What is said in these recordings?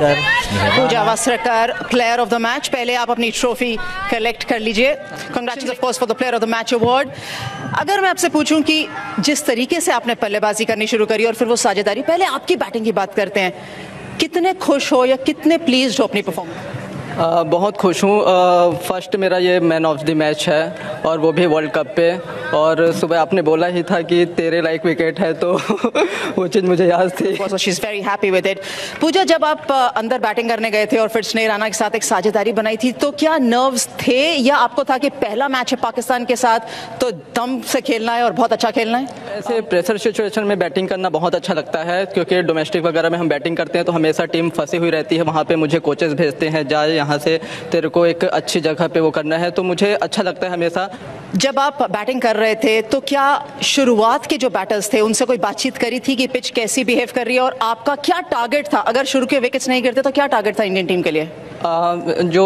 Pooja Vastrakar player of the match पहले आप अपनी ट्रॉफी कलेक्ट कर लीजिए। Congratulation of course for the player of the match award अगर मैं आपसे पूछूँ कि जिस तरीके से आपने बल्लेबाजी करनी शुरू करी और फिर वो साझेदारी, पहले आपकी बैटिंग की बात करते हैं। कितने खुश हो या कितने प्लीज़ हो अपनी परफॉर्मेंस बहुत खुश हूँ। फ़र्स्ट मेरा ये मैन ऑफ़ द मैच है और वो भी वर्ल्ड कप पे। और सुबह आपने बोला ही था कि तेरे लाइक विकेट है तो वो चीज़ मुझे याद थी। She is very happy with it Pooja जब आप अंदर बैटिंग करने गए थे और फिर स्नेह राणा के साथ एक साझेदारी बनाई थी तो क्या नर्व्स थे या आपको था कि पहला मैच है पाकिस्तान के साथ तो दम से खेलना है और बहुत अच्छा खेलना है? ऐसे प्रेशर सिचुएशन में बैटिंग करना बहुत अच्छा लगता है क्योंकि डोमेस्टिक वगैरह में हम बैटिंग करते हैं तो हमेशा टीम फंसी हुई रहती है वहाँ पे मुझे कोचेस भेजते हैं जाए यहाँ से तेरे को एक अच्छी जगह पे वो करना है तो मुझे अच्छा लगता है हमेशा। जब आप बैटिंग कर रहे थे तो क्या शुरुआत के जो बैटर्स थे, उनसे कोई बातचीत करी थी कि पिच कैसी बिहेव कर रही है और आपका क्या टारगेट था? अगर शुरू के विकेट्स नहीं गिरते तो क्या टारगेट था इंडियन टीम के लिए? जो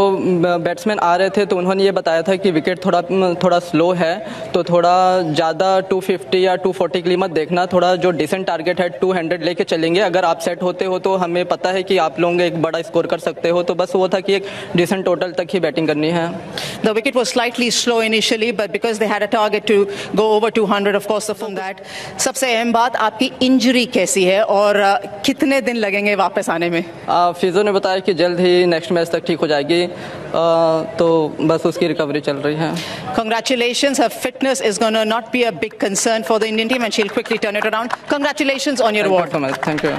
बैट्समैन आ रहे थे तो उन्होंने ये बताया था कि विकेट थोड़ा थोड़ा स्लो है तो थोड़ा ज़्यादा 250 या 240 के लिए मत देखना थोड़ा जो डिसेंट टारगेट है 200 लेके चलेंगे। अगर आप सेट होते हो तो हमें पता है कि आप लोग एक बड़ा स्कोर कर सकते हो तो बस वो था कि एक डिसेंट टोटल तक ही बैटिंग करनी है। The wicket was slightly slow initially but because they had a target to go over 200 of course from that सबसे अहम बात आपकी इंजरी कैसी है और कितने दिन लगेंगे वापस आने में? फिजो ने बताया कि जल्द ही नेक्स्ट मैच तक ठीक हो जाएगी। आ, तो बस उसकी रिकवरी चल रही है। Congratulation fitness is gonna not be a big concern for the Indian team and she'll quickly turn it around congratulation on your award thank you